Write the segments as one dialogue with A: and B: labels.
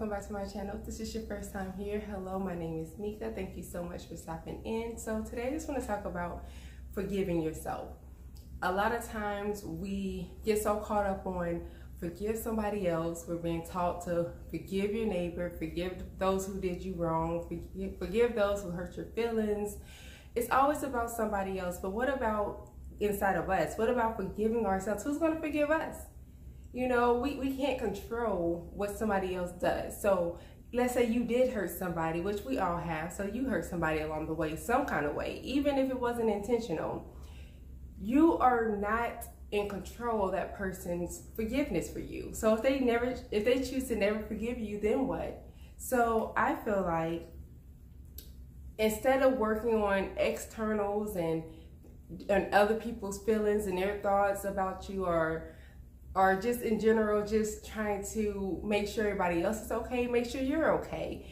A: welcome back to my channel. If this is your first time here, hello, my name is Meka. Thank you so much for stopping in. So today I just want to talk about forgiving yourself. A lot of times we get so caught up on forgive somebody else. We're being taught to forgive your neighbor, forgive those who did you wrong, forgive, forgive those who hurt your feelings. It's always about somebody else, but what about inside of us? What about forgiving ourselves? Who's going to forgive us? You know, we, we can't control what somebody else does. So let's say you did hurt somebody, which we all have. So you hurt somebody along the way, some kind of way, even if it wasn't intentional. You are not in control of that person's forgiveness for you. So if they never, if they choose to never forgive you, then what? So I feel like instead of working on externals and and other people's feelings and their thoughts about you or or just in general just trying to make sure everybody else is okay make sure you're okay.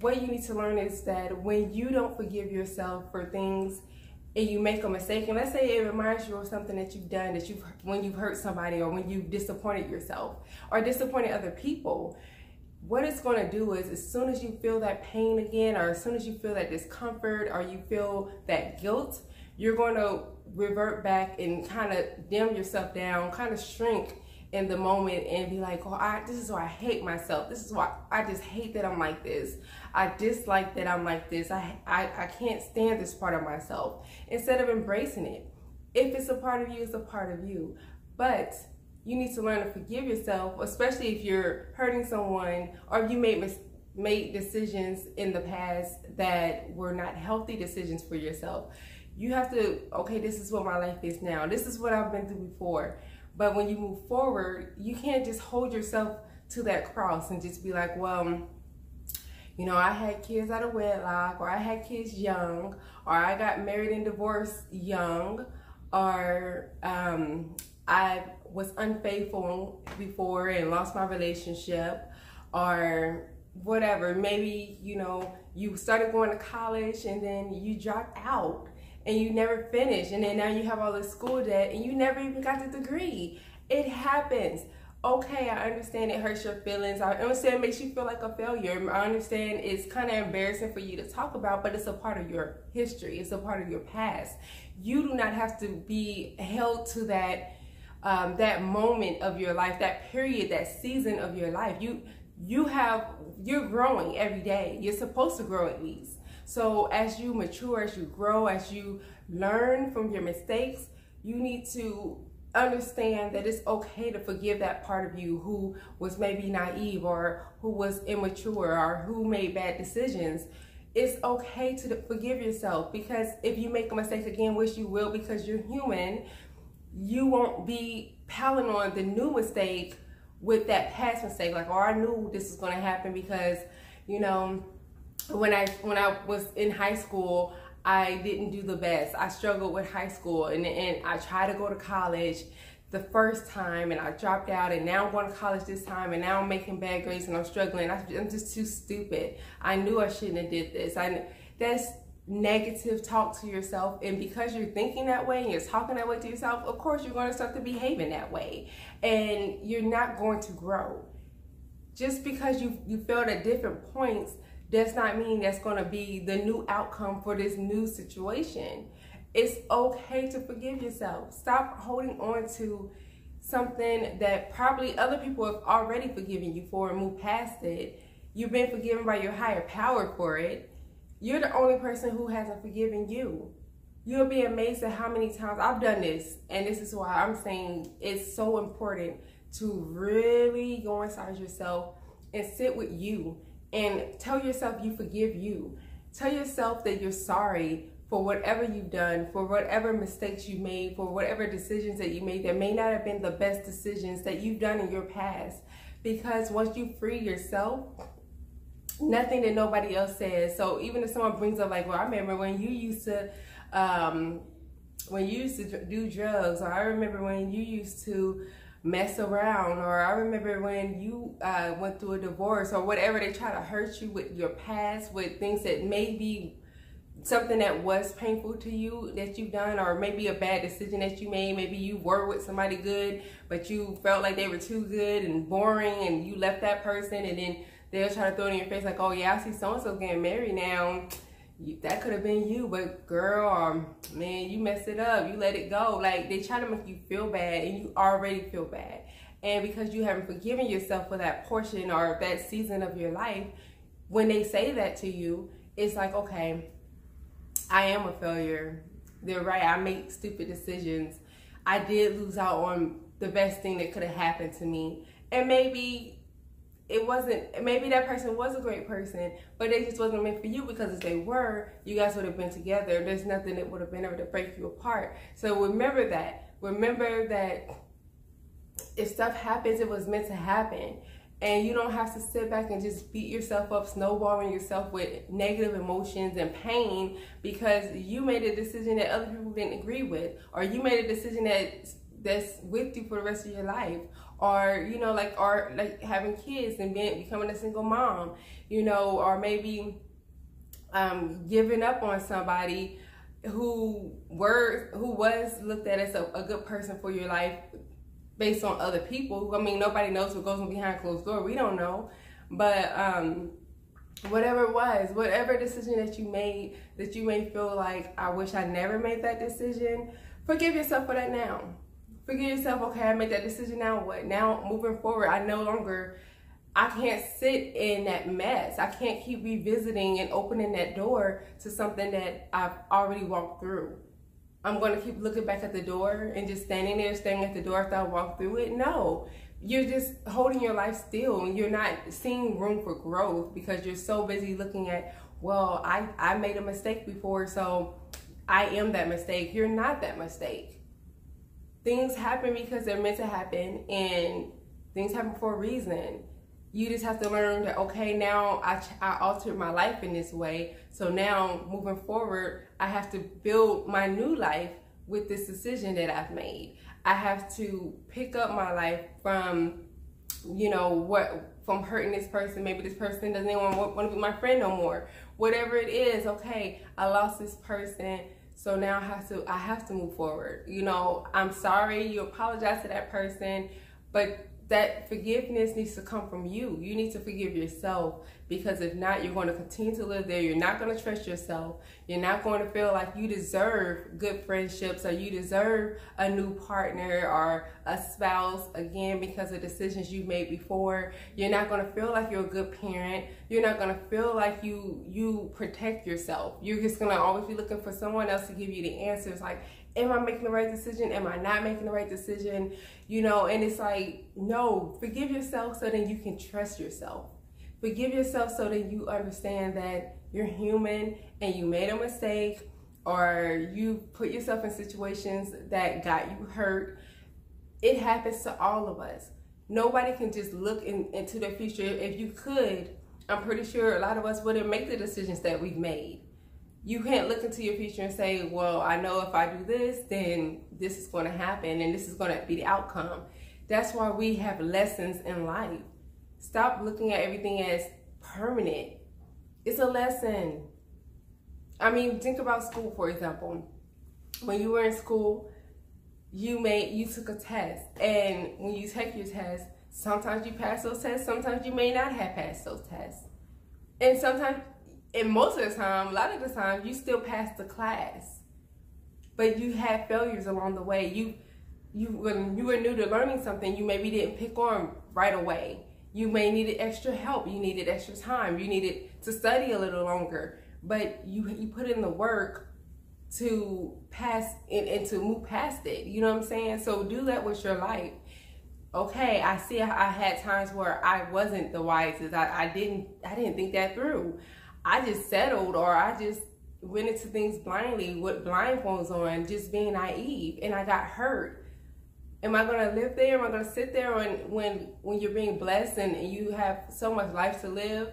A: What you need to learn is that when you don't forgive yourself for things and you make a mistake and let's say it reminds you of something that you've done that you've when you've hurt somebody or when you've disappointed yourself or disappointed other people what it's going to do is as soon as you feel that pain again or as soon as you feel that discomfort or you feel that guilt you're going to revert back and kind of dim yourself down, kind of shrink in the moment and be like, oh, I, this is why I hate myself. This is why I just hate that I'm like this. I dislike that I'm like this. I, I, I can't stand this part of myself. Instead of embracing it. If it's a part of you, it's a part of you. But you need to learn to forgive yourself, especially if you're hurting someone or if you made made decisions in the past that were not healthy decisions for yourself you have to, okay, this is what my life is now. This is what I've been through before. But when you move forward, you can't just hold yourself to that cross and just be like, well, you know, I had kids out of wedlock, or I had kids young, or I got married and divorced young, or um, I was unfaithful before and lost my relationship, or whatever. Maybe, you know, you started going to college and then you dropped out and you never finish and then now you have all this school debt and you never even got the degree. It happens. Okay i understand it hurts your feelings. I understand it makes you feel like a failure. I understand it's kind of embarrassing for you to talk about but it's a part of your history. It's a part of your past. You do not have to be held to that um, that moment of your life that period that season of your life. You you have you're growing every day. You're supposed to grow at least so as you mature, as you grow, as you learn from your mistakes, you need to understand that it's okay to forgive that part of you who was maybe naive or who was immature or who made bad decisions. It's okay to forgive yourself because if you make a mistake again, which you will because you're human, you won't be piling on the new mistake with that past mistake. Like, oh, I knew this was going to happen because, you know, when I when I was in high school, I didn't do the best. I struggled with high school and, and I tried to go to college the first time and I dropped out and now I'm going to college this time and now I'm making bad grades and I'm struggling. I, am just too stupid. I knew I shouldn't have did this. I, that's negative talk to yourself and because you're thinking that way and you're talking that way to yourself, of course you're going to start to behaving that way and you're not going to grow. Just because you, you failed at different points does not mean that's going to be the new outcome for this new situation. It's okay to forgive yourself. Stop holding on to something that probably other people have already forgiven you for and moved past it. You've been forgiven by your higher power for it. You're the only person who hasn't forgiven you. You'll be amazed at how many times I've done this. And this is why I'm saying it's so important to really go inside yourself and sit with you and tell yourself you forgive you. Tell yourself that you're sorry for whatever you've done, for whatever mistakes you made, for whatever decisions that you made that may not have been the best decisions that you've done in your past. Because once you free yourself, nothing that nobody else says. So even if someone brings up like, well, I remember when you used to, um, when you used to do drugs, or I remember when you used to mess around or I remember when you uh, went through a divorce or whatever they try to hurt you with your past with things that may be something that was painful to you that you've done or maybe a bad decision that you made maybe you were with somebody good but you felt like they were too good and boring and you left that person and then they'll try to throw it in your face like, oh yeah, I see so and so getting married now. You, that could have been you, but girl, um, man, you messed it up. You let it go. Like they try to make you feel bad, and you already feel bad. And because you haven't forgiven yourself for that portion or that season of your life, when they say that to you, it's like, okay, I am a failure. They're right. I make stupid decisions. I did lose out on the best thing that could have happened to me. And maybe it wasn't maybe that person was a great person but they just wasn't meant for you because if they were you guys would have been together. There's nothing that would have been able to break you apart. So remember that. Remember that if stuff happens it was meant to happen. And you don't have to sit back and just beat yourself up snowballing yourself with negative emotions and pain because you made a decision that other people didn't agree with or you made a decision that that's with you for the rest of your life or you know like or like having kids and being becoming a single mom you know or maybe um giving up on somebody who were who was looked at as a, a good person for your life based on other people i mean nobody knows what goes on behind closed door. We don't know. But um whatever it was whatever decision that you made that you may feel like i wish i never made that decision forgive yourself for that now forgive yourself, okay, I made that decision, now what? Now moving forward, I no longer, I can't sit in that mess. I can't keep revisiting and opening that door to something that I've already walked through. I'm going to keep looking back at the door and just standing there staring at the door after I walk through it. No, you're just holding your life still and you're not seeing room for growth because you're so busy looking at, well, I, I made a mistake before, so I am that mistake. You're not that mistake things happen because they're meant to happen and things happen for a reason. You just have to learn that, okay, now I, I altered my life in this way. So now moving forward, I have to build my new life with this decision that I've made. I have to pick up my life from, you know, what from hurting this person. Maybe this person doesn't even want, want to be my friend no more. Whatever it is, okay, I lost this person so now I have to I have to move forward. You know, I'm sorry, you apologize to that person, but that forgiveness needs to come from you. You need to forgive yourself because if not, you're going to continue to live there. You're not going to trust yourself. You're not going to feel like you deserve good friendships or you deserve a new partner or a spouse again because of decisions you made before. You're not going to feel like you're a good parent. You're not going to feel like you you protect yourself. You're just going to always be looking for someone else to give you the answers like am I making the right decision? Am I not making the right decision? You know, and it's like, no, forgive yourself so that you can trust yourself. Forgive yourself so that you understand that you're human and you made a mistake or you put yourself in situations that got you hurt. It happens to all of us. Nobody can just look in, into the future. If you could, I'm pretty sure a lot of us wouldn't make the decisions that we've made you can't look into your future and say, well, I know if I do this, then this is going to happen and this is going to be the outcome. That's why we have lessons in life. Stop looking at everything as permanent. It's a lesson. I mean, think about school, for example. When you were in school, you made you took a test, and when you take your test, sometimes you pass those tests, sometimes you may not have passed those tests, and sometimes and most of the time, a lot of the time, you still pass the class, but you had failures along the way. You, you when you were new to learning something, you maybe didn't pick on right away. You may needed extra help. You needed extra time. You needed to study a little longer, but you you put in the work to pass and, and to move past it. You know what I'm saying? So do that with your life okay, I see I had times where I wasn't the wisest. I, I didn't I didn't think that through. I just settled or I just went into things blindly with blindfolds on, just being naive, and I got hurt. Am I gonna live there? Am I gonna sit there when when when you're being blessed and, and you have so much life to live,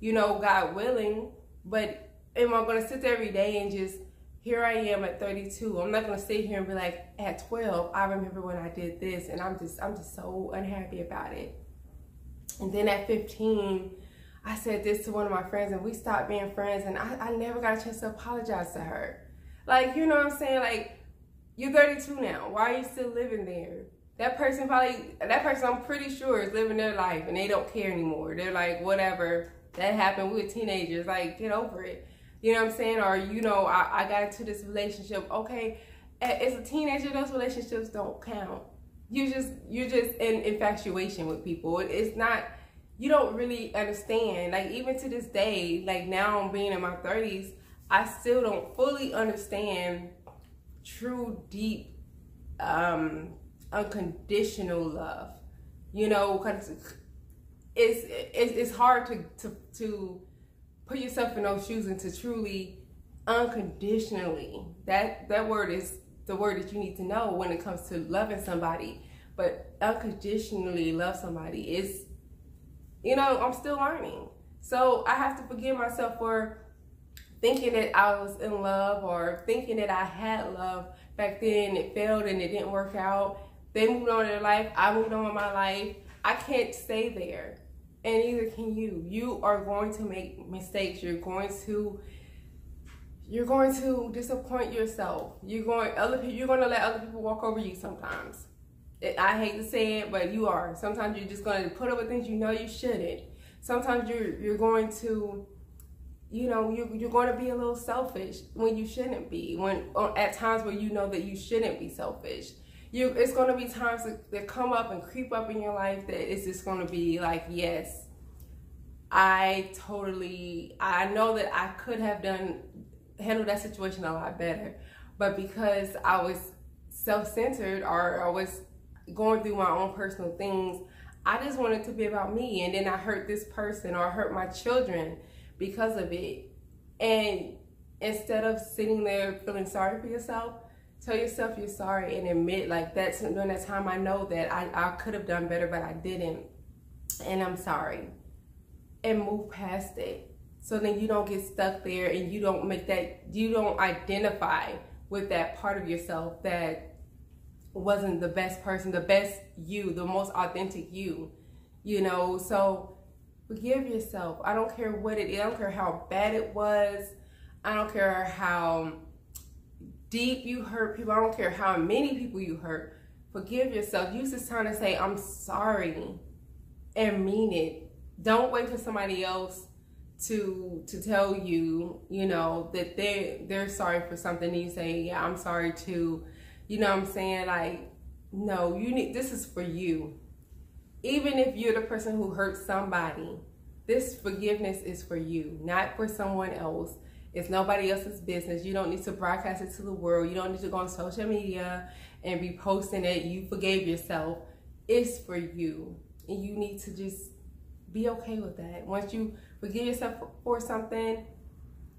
A: you know, God willing, but am I gonna sit there every day and just here I am at 32. I'm not gonna sit here and be like, at 12, I remember when I did this, and I'm just I'm just so unhappy about it. And then at 15, I said this to one of my friends and we stopped being friends and I, I never got a chance to apologize to her. Like, you know what I'm saying? Like, you're 32 now. Why are you still living there? that person probably that person I'm pretty sure is living their life and they don't care anymore. They're like, whatever, that happened. We were teenagers, like, get over it. You know what I'm saying? Or, you know, I, I got into this relationship. Okay, as a teenager, those relationships don't count. You just you're just in infatuation with people. It's not you don't really understand. Like even to this day, like now I'm being in my 30s, I still don't fully understand true, deep, um, unconditional love. You know, because it's, it's it's hard to to to put yourself in those shoes and to truly unconditionally that that word is the word that you need to know when it comes to loving somebody but unconditionally love somebody is you know i'm still learning so i have to forgive myself for thinking that i was in love or thinking that i had love back then it failed and it didn't work out they moved on in their life i moved on with my life i can't stay there and neither can you you are going to make mistakes you're going to you're going to disappoint yourself. You're going other. You're going to let other people walk over you sometimes. I hate to say it, but you are. Sometimes you're just going to put up with things you know you shouldn't. Sometimes you're you're going to, you know, you're you're going to be a little selfish when you shouldn't be. When at times where you know that you shouldn't be selfish. You it's going to be times that, that come up and creep up in your life that it's just going to be like yes. I totally I know that I could have done handle that situation a lot better. But because I was self-centered or I was going through my own personal things, I just wanted to be about me. And then I hurt this person or I hurt my children because of it. And instead of sitting there feeling sorry for yourself, tell yourself you're sorry and admit like that's during that time I know that I, I could have done better, but I didn't. And I'm sorry. And move past it. So then you don't get stuck there and you don't make that, you don't identify with that part of yourself that wasn't the best person, the best you, the most authentic you, you know? So forgive yourself. I don't care what it is. I don't care how bad it was. I don't care how deep you hurt people. I don't care how many people you hurt. Forgive yourself. Use this time to say, I'm sorry and mean it. Don't wait for somebody else to to tell you, you know, that they they're sorry for something and you say, Yeah, I'm sorry too. You know what I'm saying? Like, no, you need this is for you. Even if you're the person who hurt somebody, this forgiveness is for you, not for someone else. It's nobody else's business. You don't need to broadcast it to the world. You don't need to go on social media and be posting that you forgave yourself. It's for you. And you need to just be okay with that. Once you forgive yourself for something,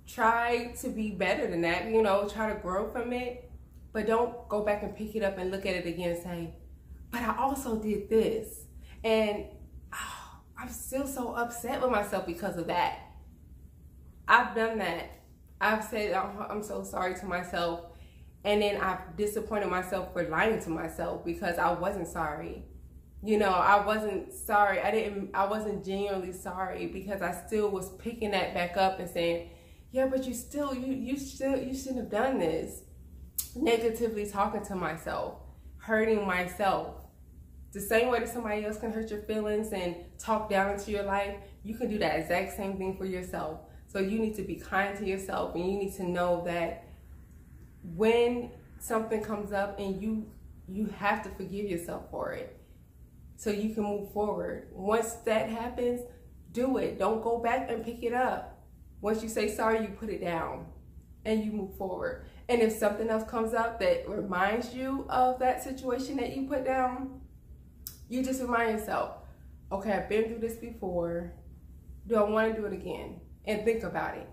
A: try to be better than that, you know, try to grow from it, but don't go back and pick it up and look at it again and say, but I also did this. And oh, I'm still so upset with myself because of that. I've done that. I've said, oh, I'm so sorry to myself. And then I've disappointed myself for lying to myself because I wasn't sorry you know, I wasn't sorry. I didn't, I wasn't genuinely sorry because I still was picking that back up and saying, yeah, but you still, you, you still, you shouldn't have done this. Negatively talking to myself, hurting myself. The same way that somebody else can hurt your feelings and talk down into your life, you can do that exact same thing for yourself. So you need to be kind to yourself and you need to know that when something comes up and you you have to forgive yourself for it so you can move forward. Once that happens, do it. Don't go back and pick it up. Once you say sorry, you put it down and you move forward. And if something else comes up that reminds you of that situation that you put down, you just remind yourself, okay, I've been through this before. Do I want to do it again? And think about it.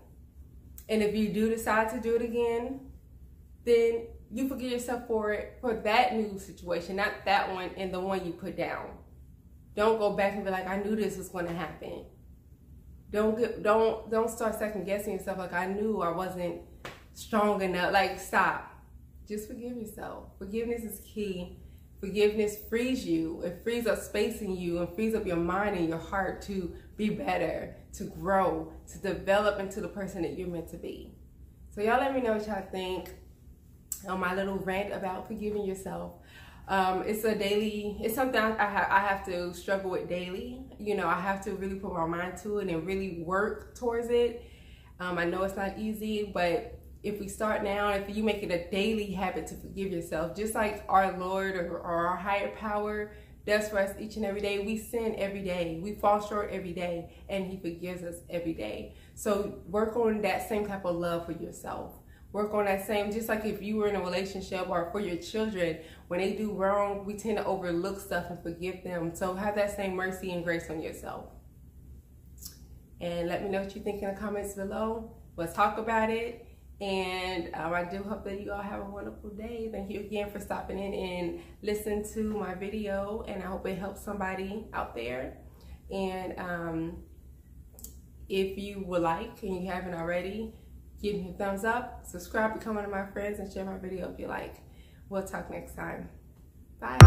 A: And if you do decide to do it again, then you forgive yourself for it for that new situation, not that one and the one you put down. Don't go back and be like, I knew this was going to happen. Don't get, don't don't start second guessing yourself like I knew I wasn't strong enough. Like stop. Just forgive yourself. Forgiveness is key. Forgiveness frees you. It frees up space in you and frees up your mind and your heart to be better, to grow, to develop into the person that you're meant to be. So y'all let me know what y'all think on my little rant about forgiving yourself. Um, it's a daily, it's something I, ha- I have to struggle with daily. You know, I have to really put my mind to it and really work towards it. Um, I know it's not easy, but if we start now, if you make it a daily habit to forgive yourself, just like our Lord or, or our higher power does for us each and every day, we sin every day. We fall short every day, and He forgives us every day. So work on that same type of love for yourself. Work on that same just like if you were in a relationship or for your children when they do wrong we tend to overlook stuff and forgive them. So have that same mercy and grace on yourself. And let me know what you think in the comments below. Let's talk about it and um, I do hope that you all have a wonderful day. Thank you again for stopping in and listening to my video. And I hope it helps somebody out there. And um, if you would like and you haven't already, give me a thumbs up, subscribe, become one of my friends, and share my video if you like. We'll talk next time. Bye.